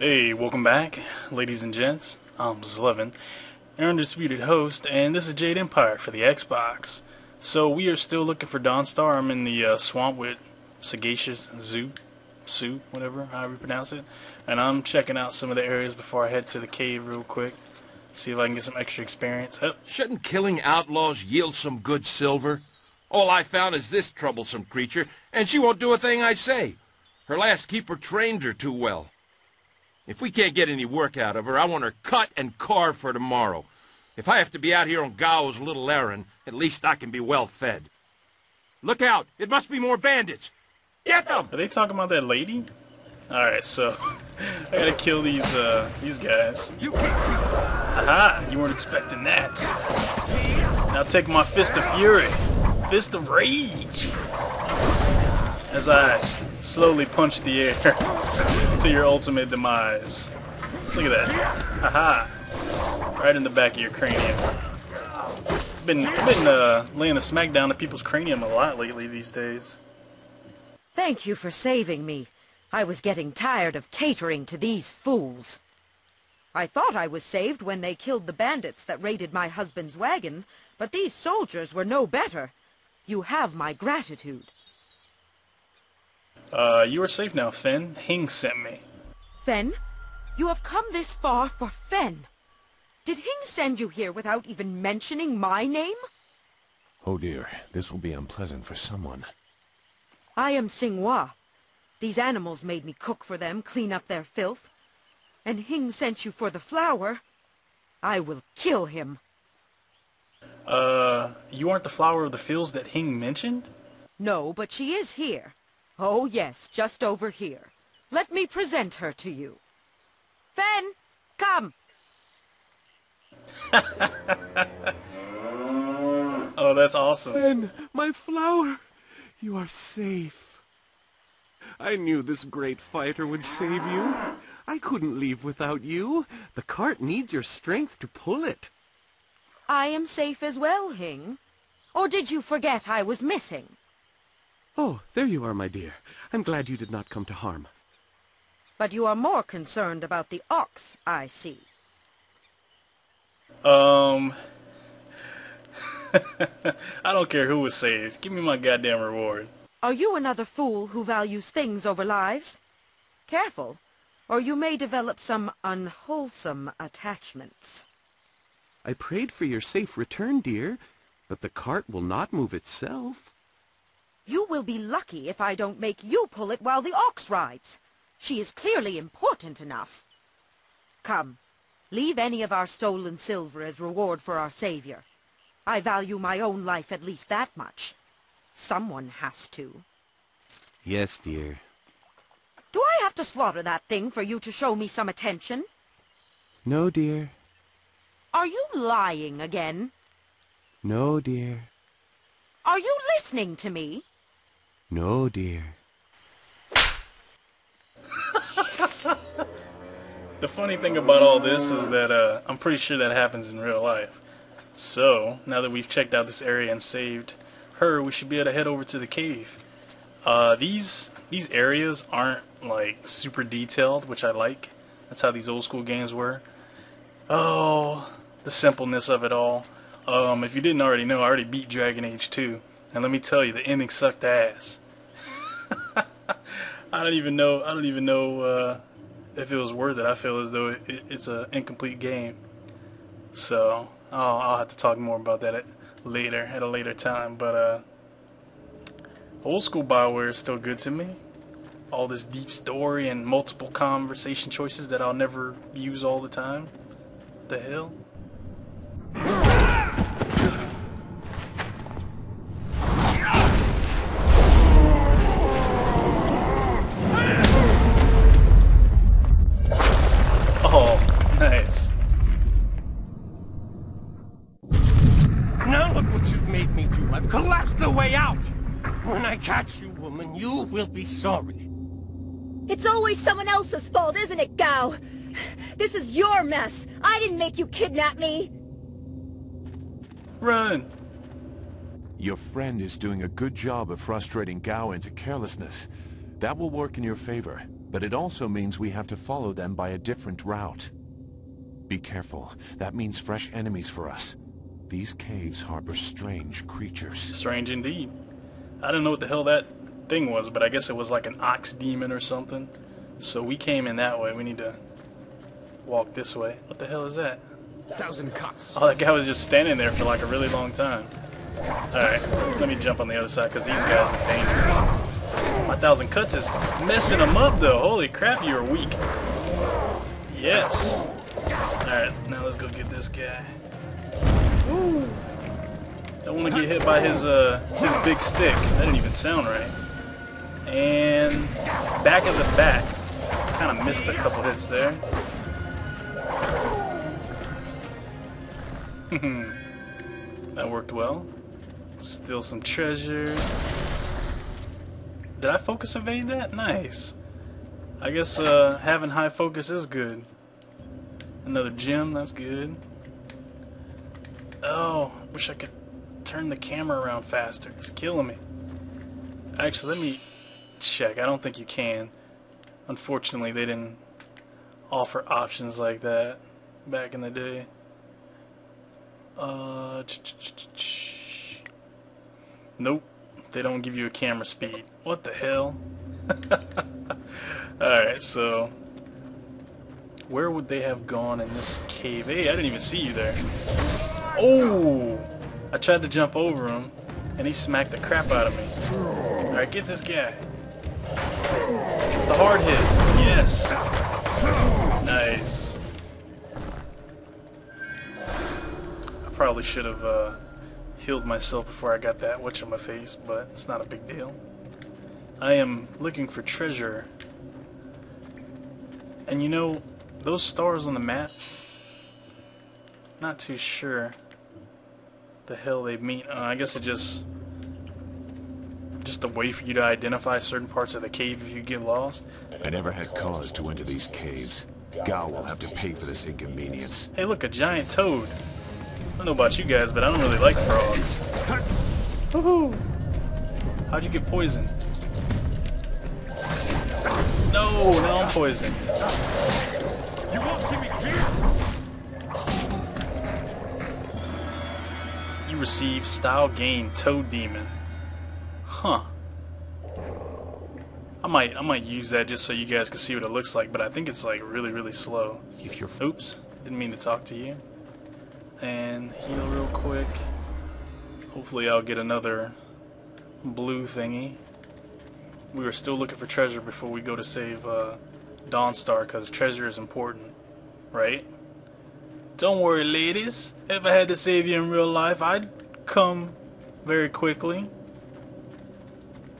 Hey, welcome back, ladies and gents. I'm Slevin, your undisputed host, and this is Jade Empire for the Xbox. So we are still looking for Dawnstar. I'm in the uh, swamp with Sagacious Zoo, Sue, whatever, however you pronounce it, and I'm checking out some of the areas before I head to the cave real quick. See if I can get some extra experience. Oh, Shouldn't killing outlaws yield some good silver? All I found is this troublesome creature, and she won't do a thing I say. Her last keeper trained her too well. If we can't get any work out of her, I want her cut and carved for tomorrow. If I have to be out here on Gao's little errand, at least I can be well fed. Look out! It must be more bandits! Get them! are they talking about that lady? All right, so I gotta kill these uh, these guys. You keep Aha! You weren't expecting that. Now take my fist of fury, fist of rage, as I slowly punch the air to your ultimate demise. Look at that. Aha! Right in the back of your cranium. Been been uh, laying the smack down to people's cranium a lot lately these days. Thank you for saving me. I was getting tired of catering to these fools. I thought I was saved when they killed the bandits that raided my husband's wagon, but these soldiers were no better. You have my gratitude. Uh, you are safe now, Fen. Hing sent me. Fen, you have come this far for Fen. Did Hing send you here without even mentioning my name? Oh dear, this will be unpleasant for someone. I am Singhua. These animals made me cook for them, clean up their filth. And Hing sent you for the flower. I will kill him. Uh, you aren't the flower of the fields that Hing mentioned? No, but she is here. Oh, yes, just over here. Let me present her to you. Fen, come. Oh, that's awesome. Fen, my flower! You are safe. I knew this great fighter would save you. I couldn't leave without you. The cart needs your strength to pull it. I am safe as well, Hing. Or did you forget I was missing? Oh, there you are, my dear. I'm glad you did not come to harm. But you are more concerned about the ox, I see. Um, I don't care who was saved. Give me my goddamn reward. Are you another fool who values things over lives? Careful, or you may develop some unwholesome attachments. I prayed for your safe return, dear, but the cart will not move itself. You will be lucky if I don't make you pull it while the ox rides. She is clearly important enough. Come, leave any of our stolen silver as reward for our savior. I value my own life at least that much. Someone has to. Yes, dear. Do I have to slaughter that thing for you to show me some attention? No, dear. Are you lying again? No, dear. Are you listening to me? No, dear. The funny thing about all this is that uh, I'm pretty sure that happens in real life. So, now that we've checked out this area and saved her, we should be able to head over to the cave. Uh, these these areas aren't like super detailed, which I like. That's how these old school games were. Oh, the simpleness of it all. Um, if you didn't already know, I already beat Dragon Age 2, and let me tell you, the ending sucked ass. I don't even know. I don't even know uh, if it was worth it. I feel as though it, it, it's an incomplete game. So I'll, I'll have to talk more about that at, later at a later time. But uh, old school Bioware is still good to me. All this deep story and multiple conversation choices that I'll never use all the time. The hell? Nice. Now look what you've made me do. I've collapsed the way out. When I catch you, woman, you will be sorry. It's always someone else's fault, isn't it, Gao? This is your mess. I didn't make you kidnap me. Run. Your friend is doing a good job of frustrating Gao into carelessness. That will work in your favor. But it also means we have to follow them by a different route. Be careful. That means fresh enemies for us. These caves harbor strange creatures. Strange indeed. I didn't know what the hell that thing was, but I guess it was like an ox demon or something. So we came in that way. We need to walk this way. What the hell is that? Thousand cuts. Oh, that guy was just standing there for like a really long time. Alright, let me jump on the other side because these guys are dangerous. My thousand cuts is messing them up though. Holy crap, you're weak. Yes. Alright, now let's go get this guy. Woo. Don't want to get hit by his uh his big stick. That didn't even sound right. And back at the back. Kind of missed a couple hits there. that worked well. Steal some treasure. Did I focus evade that? Nice. I guess uh, having high focus is good. Another gem, that's good. Oh, wish I could turn the camera around faster. It's killing me. Actually, let me check. I don't think you can. Unfortunately, they didn't offer options like that back in the day. Uh, ch -ch -ch nope. They don't give you a camera speed. What the hell? Alright, so where would they have gone in this cave? Hey, I didn't even see you there. Oh! I tried to jump over him, and he smacked the crap out of me. Alright, get this guy. The hard hit. Yes. Nice. I probably should have uh, healed myself before I got that witch on my face, but it's not a big deal. I am looking for treasure. And you know, those stars on the map, not too sure the hell they mean. Uh, I guess it just just a way for you to identify certain parts of the cave if you get lost. I never had cause to enter these caves. Gao will have to pay for this inconvenience. Hey, look, a giant toad. I don't know about you guys, but I don't really like frogs. Woohoo! How'd you get poisoned? No, now I'm poisoned. You won't see me here! You receive style gain toad demon. Huh. I might I might use that just so you guys can see what it looks like, but I think it's like really really slow. If you're Oops, didn't mean to talk to you. And heal real quick. Hopefully I'll get another blue thingy. We were still looking for treasure before we go to save uh, Dawnstar, because treasure is important, right? Don't worry, ladies. If I had to save you in real life, I'd come very quickly.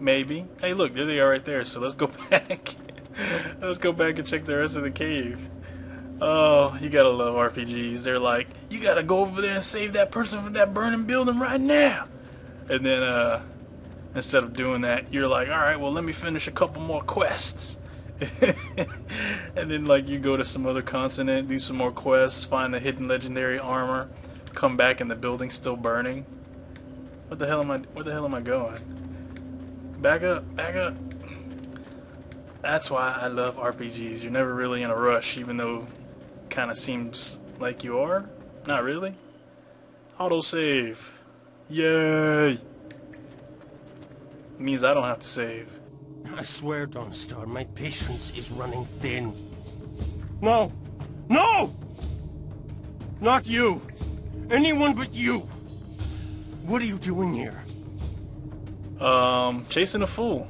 Maybe. Hey, look, there they are right there. So let's go back. let's go back and check the rest of the cave. Oh, you gotta love RPGs. They're like, you gotta go over there and save that person from that burning building right now. And then, uh, instead of doing that, you're like, all right, well, let me finish a couple more quests. and then, like, you go to some other continent, do some more quests, find the hidden legendary armor, come back and the building's still burning. What the hell am I? Where the hell am I going? Back up, back up. That's why I love RPGs. You're never really in a rush, even though kind of seems like you are. Not really. Autosave. Yay! Means I don't have to save. I swear, Dawnstar, my patience is running thin. No! No! Not you! Anyone but you! What are you doing here? Um, chasing a fool.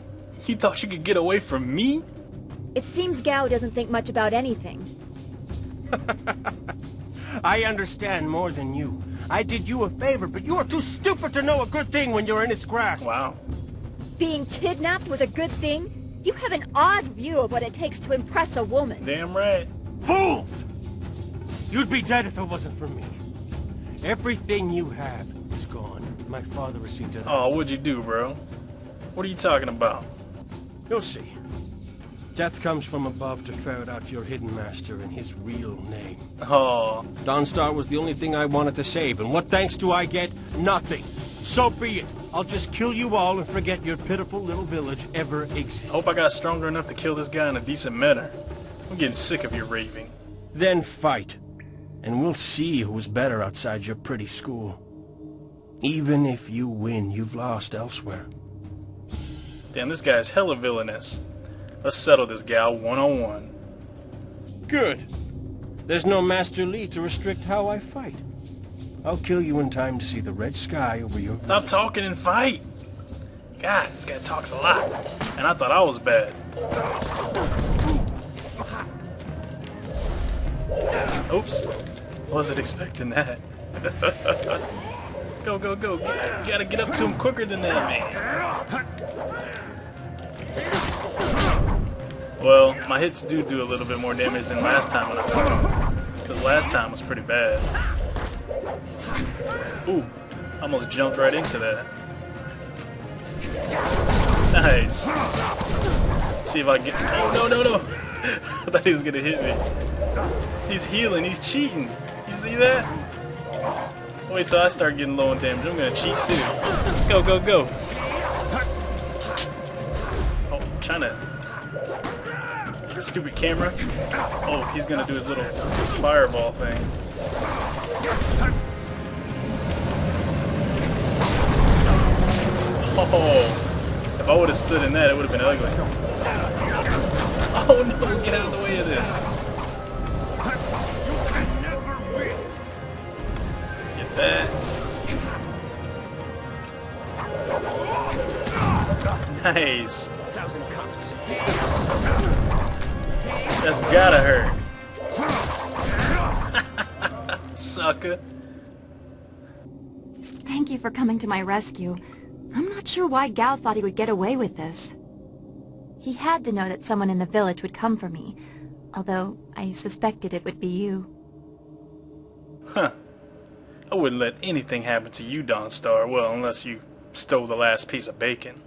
You thought you could get away from me? It seems Gao doesn't think much about anything. I understand more than you. I did you a favor, but you are too stupid to know a good thing when you're in its grasp. Wow. Being kidnapped was a good thing? You have an odd view of what it takes to impress a woman. Damn right. Fools! You'd be dead if it wasn't for me. Everything you have is gone. My father received it. Oh, what'd you do, bro? What are you talking about? You'll see. Death comes from above to ferret out your hidden master and his real name. Oh, Dawnstar was the only thing I wanted to save, and what thanks do I get? Nothing. So be it. I'll just kill you all and forget your pitiful little village ever I existed. hope I got stronger enough to kill this guy in a decent manner. I'm getting sick of your raving. Then fight. And we'll see who's better outside your pretty school. Even if you win, you've lost elsewhere. Damn, this guy's hella villainous. Let's settle this gal one on one. Good. There's no Master Li to restrict how I fight. I'll kill you in time to see the red sky over your... Stop talking and fight. God, this guy talks a lot. And I thought I was bad. Oops. Wasn't expecting that. go, go, go. You gotta get up to him quicker than that, man. Well, my hits do do a little bit more damage than last time when I fought him. Because last time was pretty bad. Ooh, almost jumped right into that. Nice. See if I get. Oh no no no! I thought he was gonna hit me. He's healing. He's cheating. You see that? Wait till I start getting low on damage. I'm gonna cheat too. Go go go! Oh, trying to. Stupid camera. Oh, he's gonna do his little fireball thing. Oh, if I would have stood in that, it would have been ugly. Oh no, get out of the way of this. Get that. Nice. That's gotta hurt. Sucker. Thank you for coming to my rescue. I'm not sure why Gao thought he would get away with this. He had to know that someone in the village would come for me, although I suspected it would be you. Huh. I wouldn't let anything happen to you, Dawnstar. Well, unless you stole the last piece of bacon.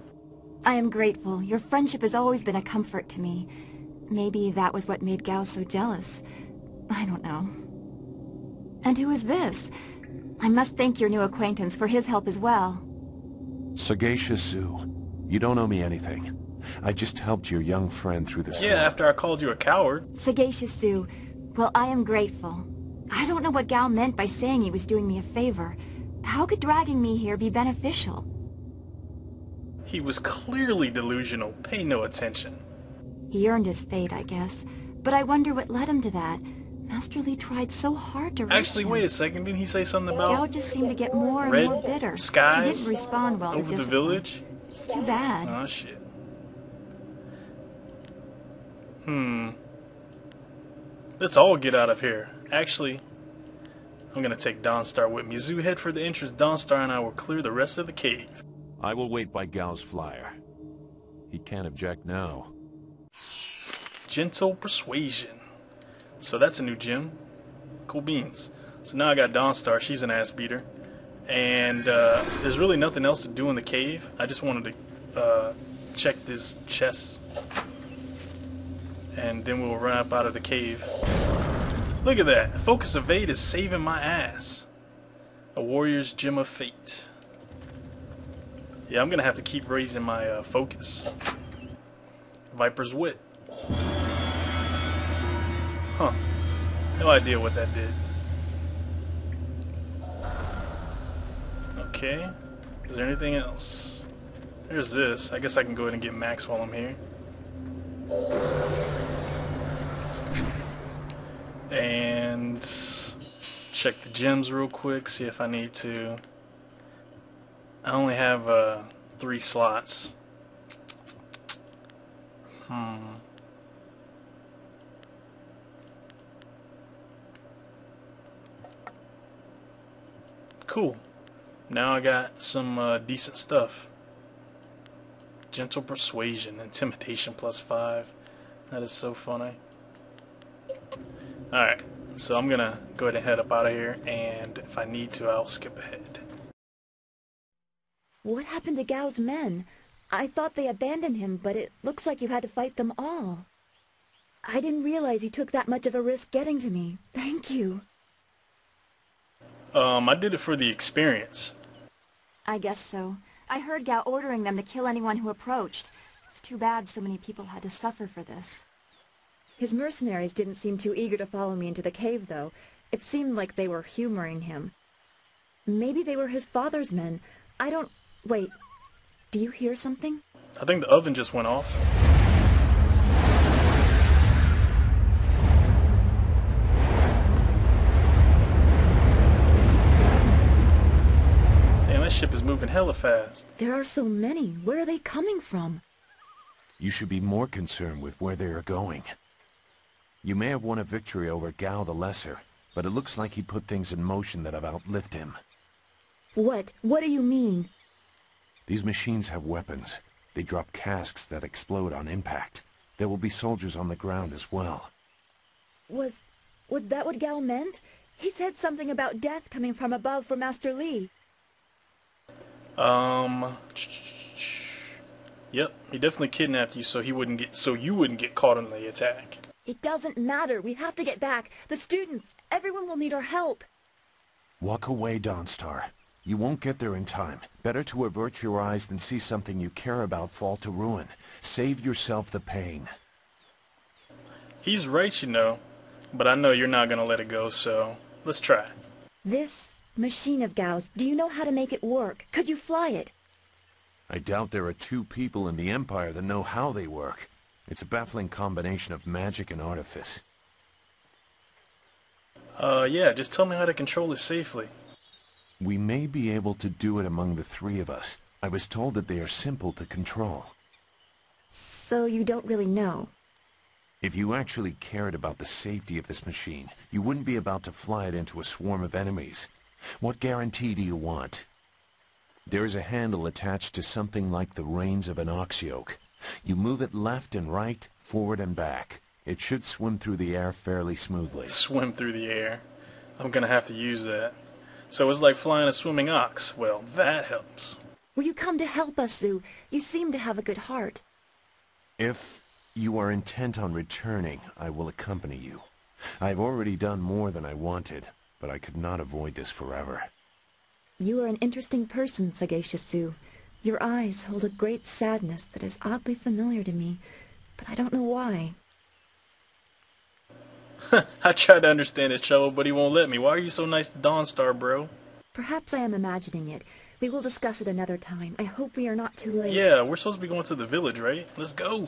I am grateful. Your friendship has always been a comfort to me. Maybe that was what made Gao so jealous. I don't know. And who is this? I must thank your new acquaintance for his help as well. Sagacious Zu, you don't owe me anything. I just helped your young friend through this. Yeah, after I called you a coward. Sagacious Sue, well, I am grateful. I don't know what Gao meant by saying he was doing me a favor. How could dragging me here be beneficial? He was clearly delusional. Pay no attention. He earned his fate, I guess. But I wonder what led him to that. Master Li tried so hard to reach Actually, him. wait a second. Didn't he say something about Gao about just seemed to get more and more bitter. skies He didn't respond well to over the village? It's too bad. Oh shit. Hmm. Let's all get out of here. Actually, I'm gonna take Dawnstar with me. Zu head for the entrance. Dawnstar and I will clear the rest of the cave. I will wait by Gao's flyer. He can't object now. Gentle persuasion. So that's a new gem. Cool beans. So now I got Dawnstar. She's an ass beater. And uh, there's really nothing else to do in the cave. I just wanted to uh, check this chest. And then we'll run up out of the cave. Look at that. Focus Evade is saving my ass. A Warrior's Gem of Fate. Yeah, I'm gonna have to keep raising my uh, focus. Viper's Wit. Huh. No idea what that did. Okay. Is there anything else? There's this. I guess I can go ahead and get Max while I'm here. And check the gems real quick, see if I need to. I only have uh, three slots. Hmm. Cool. Now I got some uh, decent stuff. Gentle persuasion, intimidation plus five. That is so funny. Alright, so I'm gonna go ahead and head up out of here, and if I need to, I'll skip ahead. What happened to Gao's men? I thought they abandoned him, but it looks like you had to fight them all. I didn't realize you took that much of a risk getting to me. Thank you. Um, I did it for the experience. I guess so. I heard Gao ordering them to kill anyone who approached. It's too bad so many people had to suffer for this. His mercenaries didn't seem too eager to follow me into the cave, though. It seemed like they were humoring him. Maybe they were his father's men. I don't... Wait. Do you hear something? I think the oven just went off. Is moving hella fast. There are so many. Where are they coming from? You should be more concerned with where they are going. You may have won a victory over Gao the Lesser, but it looks like he put things in motion that have outlived him. What? What do you mean? These machines have weapons. They drop casks that explode on impact. There will be soldiers on the ground as well. Was... was that what Gao meant? He said something about death coming from above for Master Li. Um. Yep, he definitely kidnapped you so he wouldn't get so you wouldn't get caught in the attack. It doesn't matter. We have to get back. The students, everyone will need our help. Walk away, Dawnstar. You won't get there in time. Better to avert your eyes than see something you care about fall to ruin. Save yourself the pain. He's right, you know, but I know you're not gonna let it go, so let's try. This machine of Gao's, do you know how to make it work? Could you fly it? I doubt there are two people in the Empire that know how they work. It's a baffling combination of magic and artifice. Uh, yeah, just tell me how to control it safely. We may be able to do it among the three of us. I was told that they are simple to control. So you don't really know? If you actually cared about the safety of this machine, you wouldn't be about to fly it into a swarm of enemies. What guarantee do you want? There is a handle attached to something like the reins of an ox yoke. You move it left and right, forward and back. It should swim through the air fairly smoothly. Swim through the air. I'm gonna have to use that. So it's like flying a swimming ox. Well, that helps. Will you come to help us, Zu? You seem to have a good heart. If you are intent on returning, I will accompany you. I've already done more than I wanted, but I could not avoid this forever. You are an interesting person, Sagacious Sue. Your eyes hold a great sadness that is oddly familiar to me, but I don't know why. I tried to understand his trouble, but he won't let me. Why are you so nice to Dawnstar, bro? Perhaps I am imagining it. We will discuss it another time. I hope we are not too late. Yeah, we're supposed to be going to the village, right? Let's go.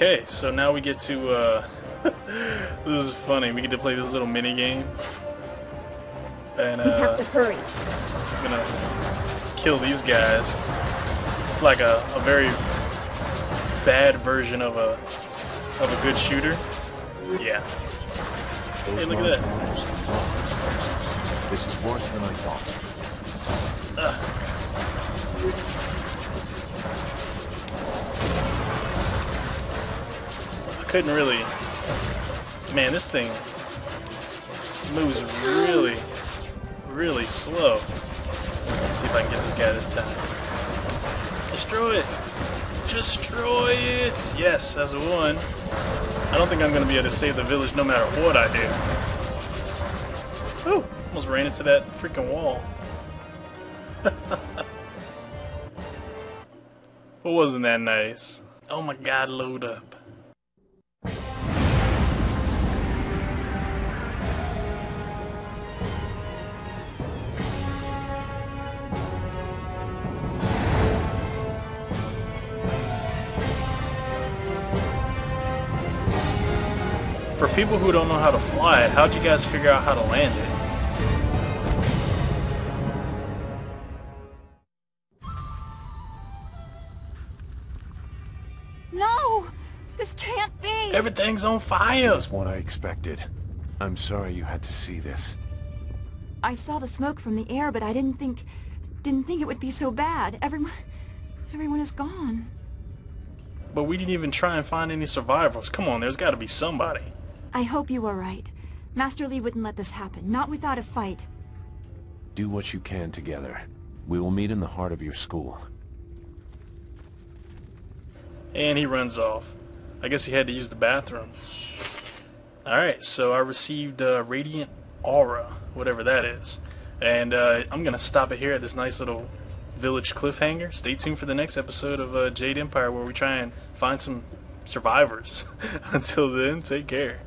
Okay, so now we get to, uh, this is funny, we get to play this little mini game. And, We have uh, to hurry. I'm gonna kill these guys. It's like a, a very bad version of a, of a good shooter. Yeah. Those Hey, look at large that. fires can drop explosives. This is worse than I thought. I couldn't really. Man, this thing moves really, really slow. Let's see if I can get this guy this time. Destroy it! Destroy it! Yes, that's a one. I don't think I'm gonna be able to save the village no matter what I do. Ooh, almost ran into that freaking wall. What wasn't that nice? Oh my god, load up. people who don't know how to fly it, how'd you guys figure out how to land it? No! This can't be! Everything's on fire! That's what I expected. I'm sorry you had to see this. I saw the smoke from the air, but I didn't think... didn't think it would be so bad. Everyone... everyone is gone. But we didn't even try and find any survivors. Come on, there's gotta be somebody. I hope you were right. Master Li wouldn't let this happen, not without a fight. Do what you can together. We will meet in the heart of your school. And he runs off. I guess he had to use the bathroom. Alright, so I received uh, Radiant Aura, whatever that is. And uh, I'm going to stop it here at this nice little village cliffhanger. Stay tuned for the next episode of uh, Jade Empire where we try and find some survivors. Until then, take care.